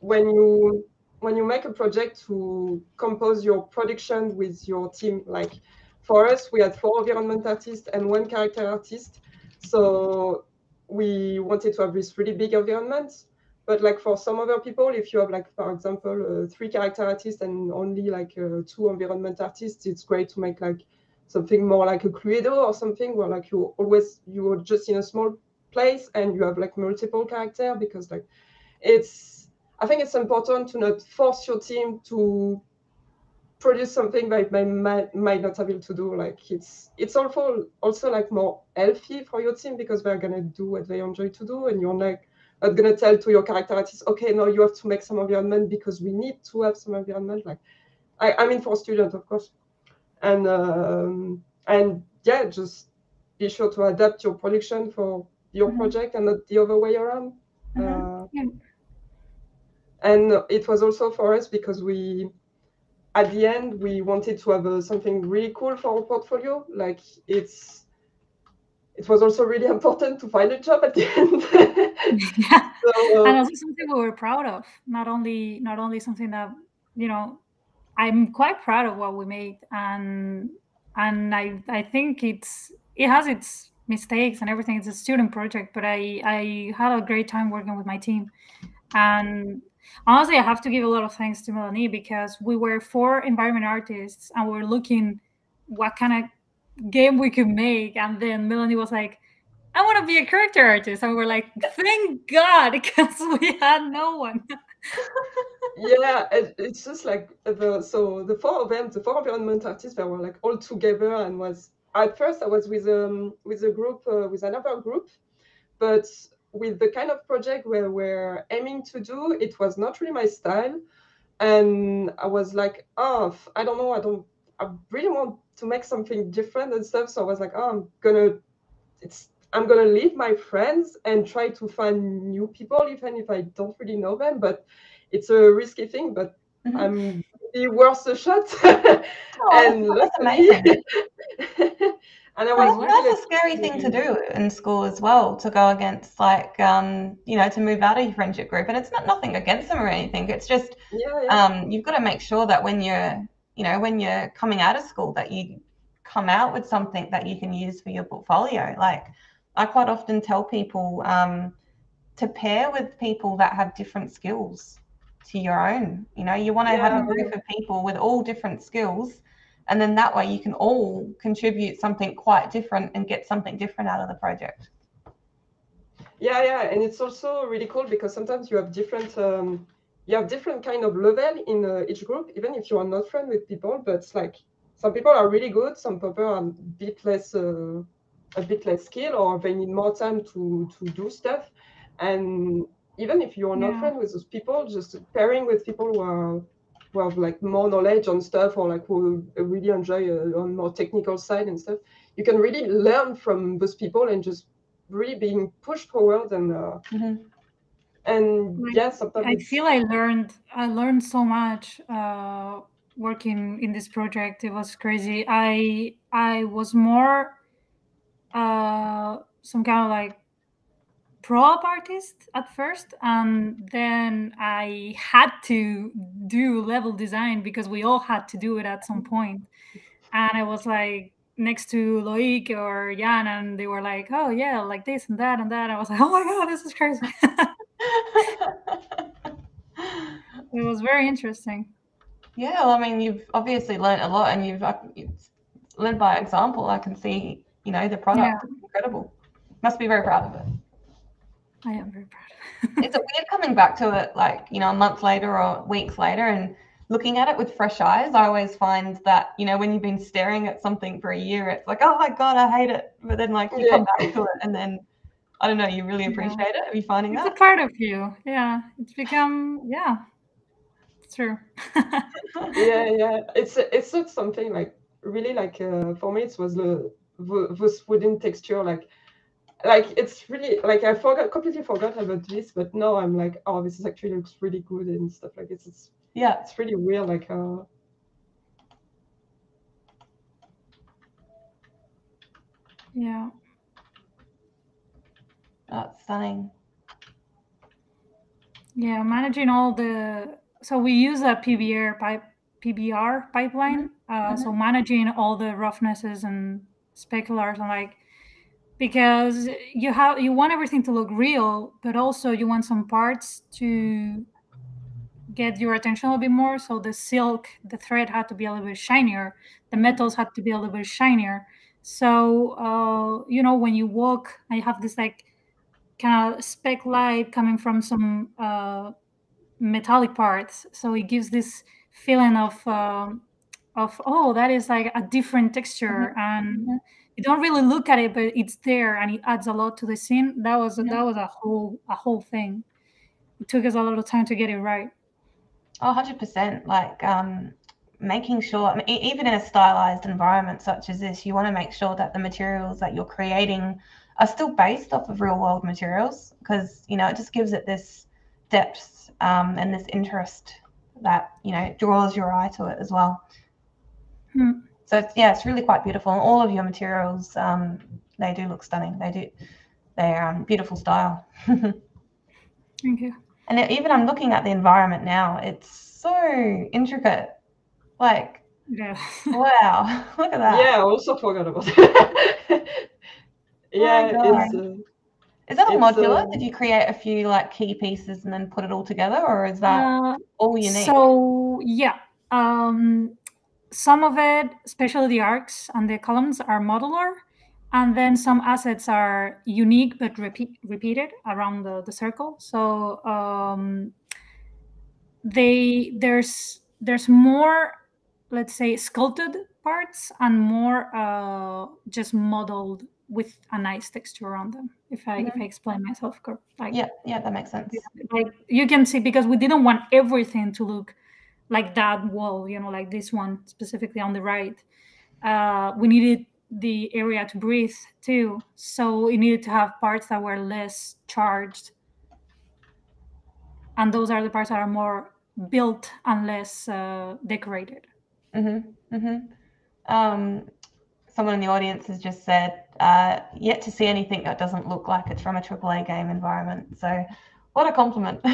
when you when you make a project to compose your production with your team. Like for us, we had four environment artists and one character artist, so we wanted to have this really big environment. But like for some other people, if you have like for example uh, three character artists and only like uh, two environment artists, it's great to make like something more like a Cluedo or something where like you always you're just in a small place and you have like multiple character because like it's I think it's important to not force your team to produce something that they might, might not able to do. Like it's it's also also like more healthy for your team because they're gonna do what they enjoy to do and you're not not gonna tell to your character artist, okay, no, you have to make some environment because we need to have some environment. Like I, I mean for students of course. And um, and yeah, just be sure to adapt your production for your Mhm. project and not the other way around. Mhm. Uh, Yeah. and it was also for us because we at the end we wanted to have uh, something really cool for our portfolio like it's it was also really important to find a job at the end yeah. so, and uh, also something we were proud of not only not only something that you know i'm quite proud of what we made and and i i think it's it has its mistakes and everything it's a student project but i i had a great time working with my team and honestly i have to give a lot of thanks to melanie because we were four environment artists and we were looking what kind of game we could make and then melanie was like I want to be a character artist. And we're like, thank God, because we had no one. yeah it, it's just like the so the four of them the four environment artists they were like all together and was at first i was with um with a group uh, with another group but with the kind of project where we're aiming to do, it was not really my style. And I was like, oh, I don't know, I don't, I really want to make something different and stuff. So I was like, oh, I'm gonna, it's, I'm gonna leave my friends and try to find new people, even if I don't really know them. But it's a risky thing, but mm-hmm. I'm really worth a shot. oh, and that's amazing. And I was well, that's a scary thing to do in school as well, to go against like um, you know, to move out of your friendship group. And it's not nothing against them or anything. It's just yeah, yeah. um you've got to make sure that when you're you know, when you're coming out of school that you come out with something that you can use for your portfolio. Like I quite often tell people um, to pair with people that have different skills to your own. You know, you want to yeah. have a group of people with all different skills and then that way you can all contribute something quite different and get something different out of the project yeah yeah and it's also really cool because sometimes you have different um, you have different kind of level in uh, each group even if you are not friend with people but like some people are really good some people are a bit less uh, a bit less skill or they need more time to to do stuff and even if you're not yeah. friend with those people just pairing with people who are who have like more knowledge on stuff or like who really enjoy uh, on more technical side and stuff you can really learn from those people and just really being pushed forward and uh, mm-hmm. And yes yeah, sometimes i feel i learned i learned so much uh, working in this project. It was crazy. I i was more uh some kind of like prop artist at first and then i had to do level design because we all had to do it at some point. And i was like next to loic or jan and they were like oh yeah like this and that and that. I was like oh my god this is crazy it was very interesting yeah well, i mean you've obviously learned a lot and you've, uh, you've led by example i can see you know the product yeah. is incredible must be very proud of it I am very proud. it's weird coming back to it, like you know, a month later or weeks later, and looking at it with fresh eyes. I always find that you know, when you've been staring at something for a year, it's like, oh my god, I hate it. But then like you yeah. come back to it, and then I don't know, you really appreciate yeah. it. Are you finding it's that? It's a part of you. Yeah, it's become yeah. It's true. yeah, yeah. It's it's not something like really like uh, for me. It was the this wooden texture like like it's really like I forgot completely forgot about this, but now I'm like, oh, this is actually looks really good and stuff like this. It's yeah, it's really weird. Like uh, yeah, that's stunning. Yeah, managing all the so we use a PBR pipe PBR pipeline. Uh, mm-hmm. So managing all the roughnesses and speculars and like because you have you want everything to look real but also you want some parts to get your attention a little bit more so the silk the thread had to be a little bit shinier the metals had to be a little bit shinier so uh, you know when you walk i have this like kind of speck light coming from some uh, metallic parts so it gives this feeling of uh, of oh that is like a different texture mm-hmm. and you don't really look at it, but it's there and it adds a lot to the scene. That was yeah. that was a whole a whole thing. It took us a lot of time to get it right. Oh, 100%. Like um, making sure, I mean, even in a stylized environment such as this, you want to make sure that the materials that you're creating are still based off of real world materials because, you know, it just gives it this depth um, and this interest that, you know, draws your eye to it as well. Hmm. So it's, yeah, it's really quite beautiful. And all of your materials, um, they do look stunning. They do, they're um, beautiful style. Thank you. And even I'm looking at the environment now. It's so intricate. Like, yeah. wow, look at that. Yeah, I also forgot about it. Yeah, oh it's. Uh, is that all modular? Uh, Did you create a few like key pieces and then put it all together, or is that uh, all unique? So yeah, um, some of it, especially the arcs and the columns, are modular, and then some assets are unique but repeat, repeated around the, the circle. So um, they there's there's more, let's say, sculpted parts and more uh, just modeled with a nice texture on them. If I mm-hmm. if I explain myself like yeah yeah that makes sense. Like you can see because we didn't want everything to look like that wall, you know, like this one specifically on the right. Uh, we needed the area to breathe too, so it needed to have parts that were less charged, and those are the parts that are more built and less uh, decorated. Mm-hmm. Mm-hmm. Um, someone in the audience has just said, uh, yet to see anything that doesn't look like it's from a AAA game environment. So, what a compliment.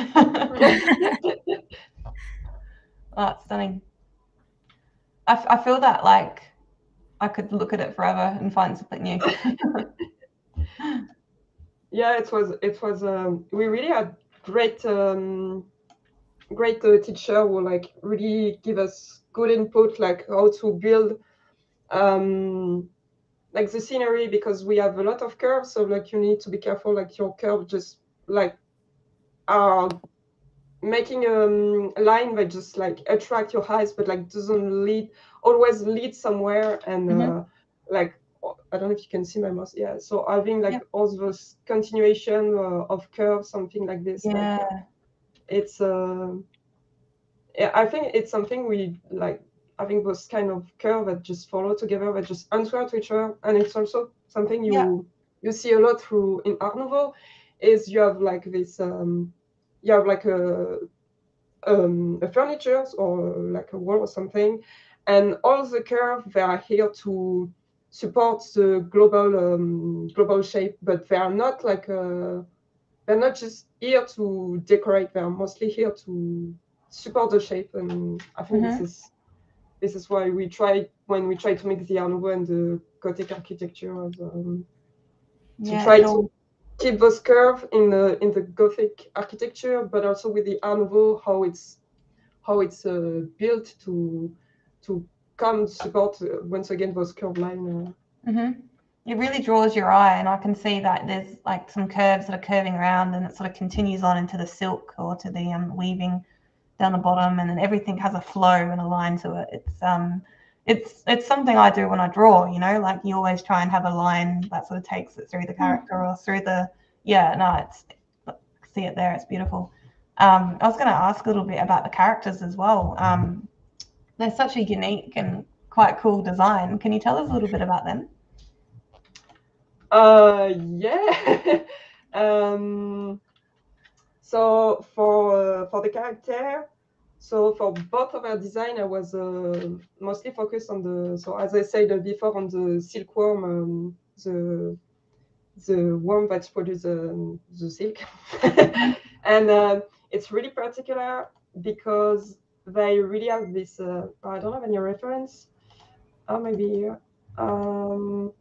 oh, stunning. I, f- I feel that like I could look at it forever and find something new. yeah, it was, it was, um, we really had great, um, great uh, teacher who like really give us good input, like how to build um, like the scenery because we have a lot of curves so like you need to be careful like your curve just like are making um, a line that just like attract your eyes but like doesn't lead always lead somewhere and mm-hmm. uh, like I don't know if you can see my mouse. Yeah, so having like yeah. all those continuation uh, of curves, something like this. Yeah, like, it's. Uh, yeah, I think it's something we like having those kind of curve that just follow together, that just answer to each other. And it's also something you yeah. you see a lot through in Art Nouveau, is you have like this um, you have like a um, a furniture or like a wall or something, and all the curve they are here to support the global um, global shape, but they are not like a, they're not just here to decorate. They are mostly here to support the shape, and I think mm-hmm. this is this is why we try when we try to make the Art and the Gothic architecture as, um, to yeah, try to keep those curve in the in the Gothic architecture, but also with the Art Nouveau how it's how it's uh, built to to come support uh, once again those curved line. Uh. Mm-hmm. It really draws your eye, and I can see that there's like some curves that are curving around, and it sort of continues on into the silk or to the um, weaving down the bottom, and then everything has a flow and a line to it. It's um, it's it's something I do when I draw. You know, like you always try and have a line that sort of takes it through the mm. character or through the yeah. No, it's see it there. It's beautiful. Um, I was going to ask a little bit about the characters as well. Um, they're such a unique and quite cool design. Can you tell us a little bit about them? Uh, yeah. um, so for uh, for the character, so for both of our design, I was uh, mostly focused on the so as I said before on the silkworm, um, the the worm that produces um, the silk, and uh, it's really particular because they really have this. I don't have any reference. Oh, maybe. Um,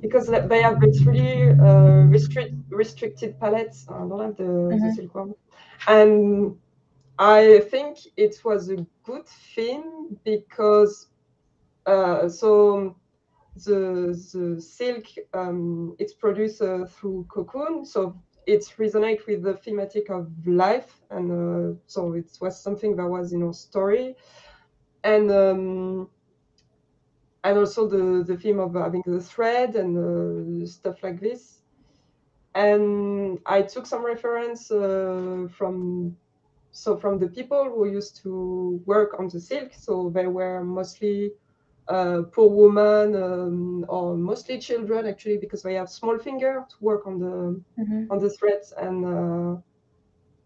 because they have really uh, restrict, restricted palettes. I don't have the, mm-hmm. the silkworm. And I think it was a good thing because uh, so the the silk um, it's produced uh, through cocoon, so it resonates with the thematic of life, and uh, so it was something that was in our story, and um, and also the the theme of having the thread and uh, stuff like this. And I took some reference uh, from so from the people who used to work on the silk. So they were mostly uh, poor women um, or mostly children actually because they have small finger to work on the mm-hmm. on the threads and uh,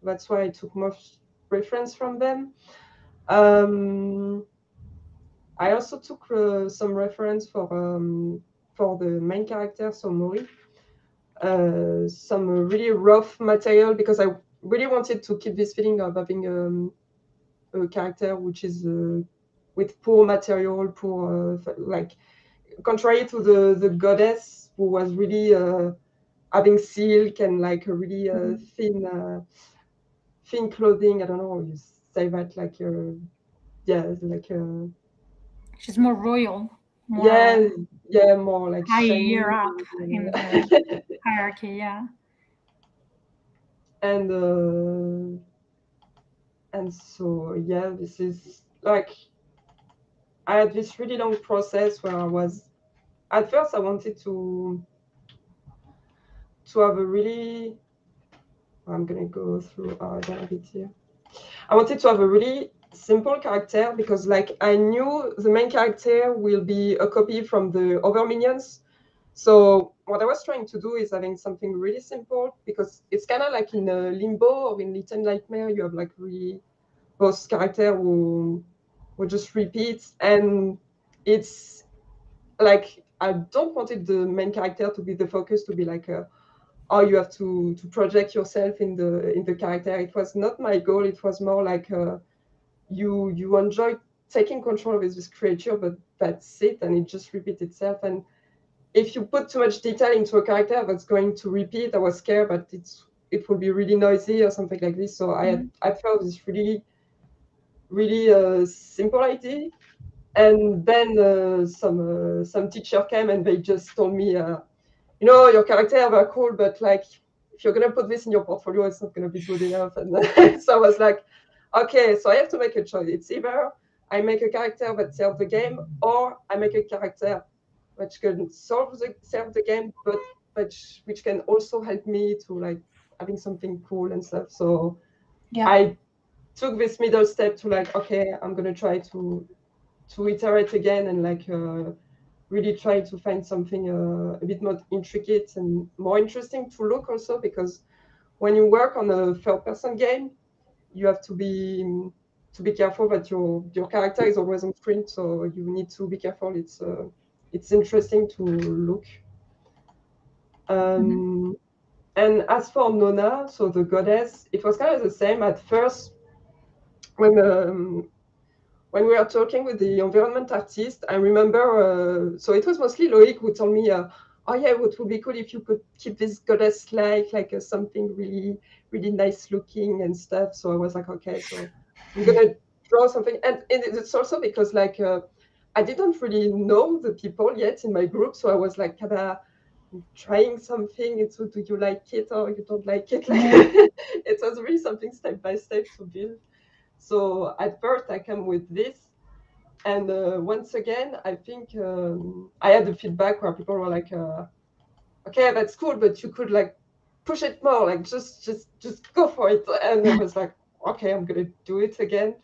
that's why I took most reference from them. Um, I also took uh, some reference for um, for the main character, so Mori. Uh, some really rough material because I really wanted to keep this feeling of having um, a character which is uh, with poor material, poor uh, like contrary to the the goddess who was really uh, having silk and like a really uh, mm-hmm. thin thin clothing. I don't know how you say that like yeah like she's more royal. More yeah, yeah, more like higher up in the hierarchy. Yeah. And uh, and so yeah, this is like I had this really long process where I was at first I wanted to to have a really I'm gonna go through uh, I have it here. I wanted to have a really simple character because like I knew the main character will be a copy from the other minions. So what I was trying to do is having something really simple because it's kind of like in a limbo or in Little Nightmare, you have like really both character who will just repeat and it's like I don't wanted the main character to be the focus to be like a oh you have to to project yourself in the in the character. It was not my goal. It was more like uh, you you enjoy taking control of this creature but that's it and it just repeats itself. And if you put too much detail into a character that's going to repeat i was scared but it's it will be really noisy or something like this. So mm-hmm. i had, i felt this really really uh, simple idea. And then uh, some uh, some teacher came and they just told me uh, you know your character are cool but like if you're gonna put this in your portfolio it's not gonna be good enough. And so i was like okay so i have to make a choice. It's either i make a character that serves the game or i make a character which can solve the serve the game but which which can also help me to like having something cool and stuff. So yeah. I took this middle step to like okay i'm gonna try to to iterate again and like uh, really try to find something uh, a bit more intricate and more interesting to look also because when you work on a third person game you have to be to be careful that your your character is always on screen so you need to be careful. It's uh, it's interesting to look. Um, mm-hmm. and as for nona so the goddess it was kind of the same. At first when um, when we were talking with the environment artist, I remember, uh, so it was mostly Loic who told me, uh, oh yeah, what would be cool if you could keep this goddess like, like uh, something really, really nice looking and stuff. So I was like, okay, so I'm gonna draw something. And, and it's also because like, uh, I didn't really know the people yet in my group. So I was like, kind of trying something. And So do you like it or you don't like it? Like, it was really something step by step to build. So at first I came with this, and uh, once again I think um, I had the feedback where people were like, uh, "Okay, that's cool, but you could like push it more, like just just just go for it." And I was like, "Okay, I'm gonna do it again."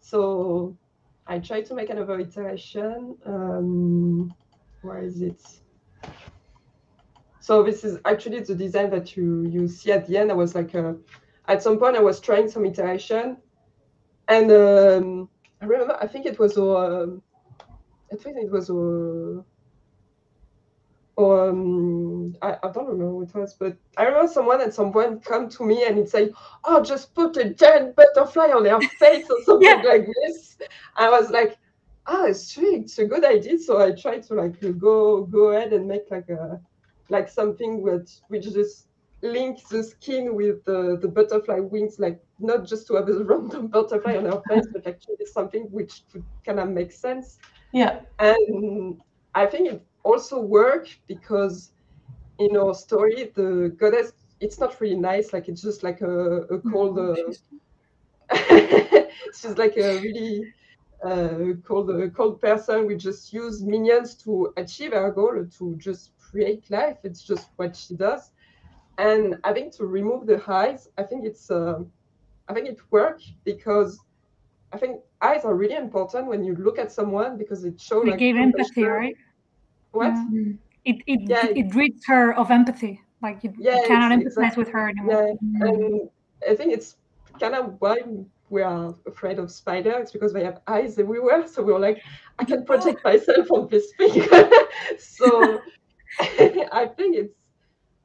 So I tried to make another iteration. Um, where is it? So this is actually the design that you you see at the end. I was like, uh, at some point I was trying some iteration and um, I remember, I think it was, um, I think it was, uh, or um, I, I don't remember what it was, but I remember someone at some point come to me and it said, "Oh, just put a giant butterfly on their face or something yeah. like this." I was like, "Ah, oh, it's true, it's a good idea." So I tried to like go go ahead and make like a like something which which just links the skin with the, the butterfly wings, like not just to have a random butterfly on our face, but actually something which could kind of make sense. Yeah. And I think it also worked because in our story, the goddess, it's not really nice. Like it's just like a, a cold, uh, she's like a really uh, cold, uh, cold person. We just use minions to achieve our goal, to just create life. It's just what she does and I think to remove the eyes, I think it's uh, I think it works because I think eyes are really important when you look at someone because it shows. It like, gave empathy, right? What? Yeah. Mm-hmm. It it yeah. it rids her of empathy. Like you, yeah, you cannot empathize exactly. with her anymore. Yeah, and I think it's kind of why we are afraid of spiders It's because they have eyes everywhere. So we're like, I can protect myself from this thing. so I think it's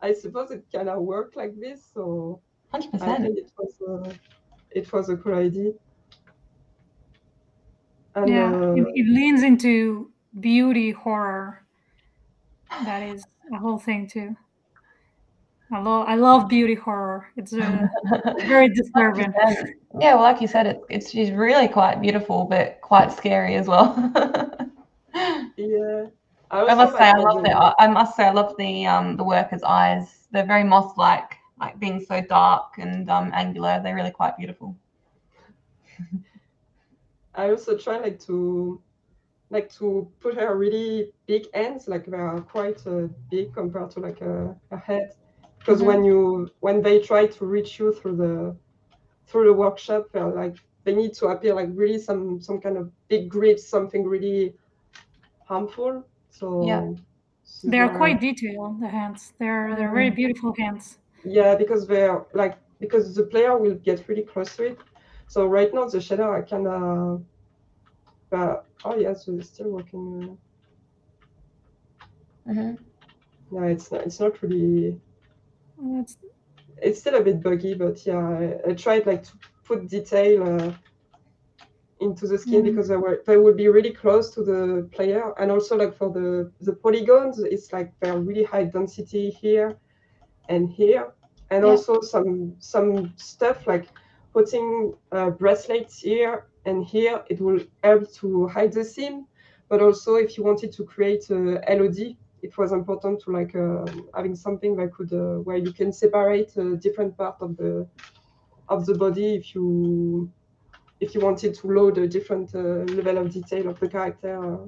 I suppose it kind of worked like this. So 100%. It was a, it was a cool idea. And, yeah, uh, it, it, leans into beauty horror. That is a whole thing too. I love I love beauty horror. It's uh, very disturbing. yeah, well, like you said, it, it's she's really quite beautiful, but quite scary as well. yeah. I, I must say, I love the. I must say, I love the um the workers' eyes. They're very moth-like, like being so dark and um angular. They're really quite beautiful. I also try like to like to put her really big hands, like they are quite uh, big compared to like a, a head. Because mm-hmm. when you when they try to reach you through the through the workshop, they're like they need to appear like really some some kind of big grip, something really harmful. So yeah, they are quite detailed. The hands, they're they're very mm-hmm. beautiful hands. Yeah, because they're like because the player will get really close to it. So right now the shader I can uh, uh oh yeah, so it's still working. Uh, mm-hmm. Yeah, it's not it's not really it's it's still a bit buggy, but yeah, I, I tried like to put detail uh, into the skin mm-hmm. because they were they would be really close to the player, and also like for the the polygons, it's like they're really high density here and here, and yeah. also some some stuff like putting uh, bracelets here and here. It will help to hide the seam, but also if you wanted to create a LOD it was important to like uh, having something that could uh, where you can separate a different part of the of the body if you if you wanted to load a different uh, level of detail of the character.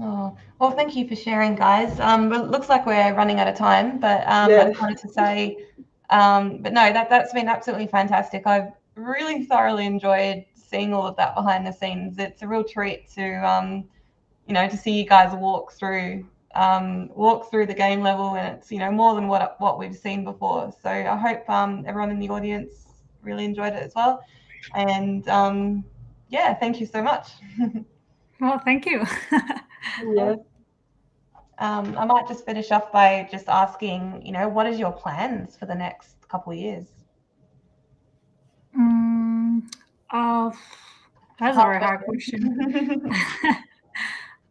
Oh, well, thank you for sharing, guys. Um, it looks like we're running out of time, but um, yeah. I just wanted to say, um, but no, that that's been absolutely fantastic. I've really thoroughly enjoyed seeing all of that behind the scenes. It's a real treat to um, you know, to see you guys walk through um, walk through the game level, and it's you know more than what what we've seen before. So I hope um, everyone in the audience really enjoyed it as well. And um, yeah, thank you so much. well, thank you. yeah. Um, I might just finish off by just asking, you know, what is your plans for the next couple of years? Mm, uh, that's a very hard question. Uh,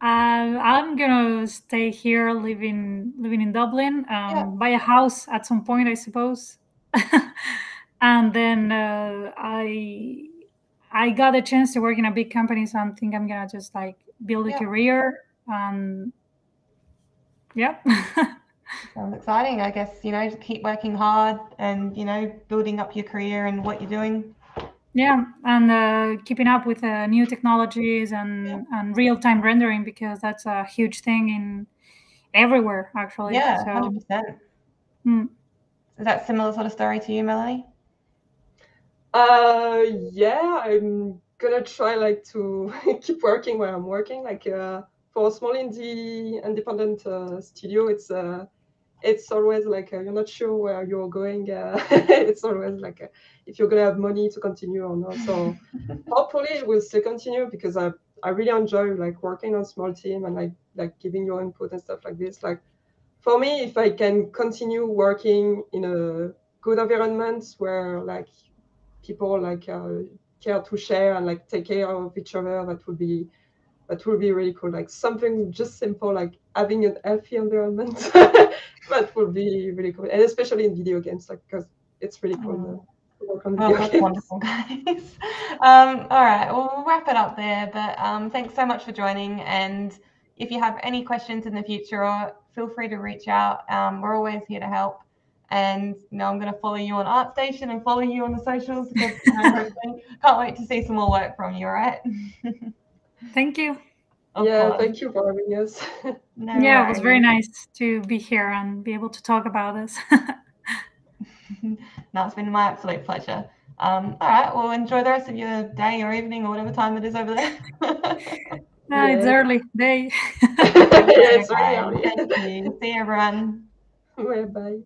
I'm gonna stay here, living living in Dublin, um, yeah. buy a house at some point, I suppose, and then uh, I I got a chance to work in a big company, so I think I'm gonna just like build a yeah. career. And yeah, sounds exciting. I guess you know, keep working hard and you know, building up your career and what you're doing. Yeah, and uh, keeping up with uh, new technologies and yeah. and real time rendering because that's a huge thing in everywhere actually. Yeah, hundred percent. Hmm. Is that similar sort of story to you, Melanie? Uh, yeah, I'm gonna try like to keep working where I'm working. Like uh, for a small indie independent uh, studio, it's uh, it's always like uh, you're not sure where you're going. Uh, it's always like uh, if you're gonna have money to continue or not. So hopefully we'll still continue because I I really enjoy like working on small team and like like giving your input and stuff like this. Like for me, if I can continue working in a good environment where like people like uh, care to share and like take care of each other, that would be that would be really cool. Like something just simple like having a healthy environment that would be really cool, and especially in video games, like because it's really cool. Mm. Oh, that's wonderful, guys. Um, all right, well, we'll wrap it up there. But um, thanks so much for joining. And if you have any questions in the future, or feel free to reach out. Um, we're always here to help. And now I'm going to follow you on ArtStation and follow you on the socials because you can't wait to see some more work from you. All right. Thank you. Of yeah, course. thank you for having us. no yeah, worries. it was very nice to be here and be able to talk about this. no, it's been my absolute pleasure. Um, all right, well, enjoy the rest of your day or evening or whatever time it is over there. no, yeah. it's early day. yeah, it's really early. Thank you. See you, everyone. Bye bye.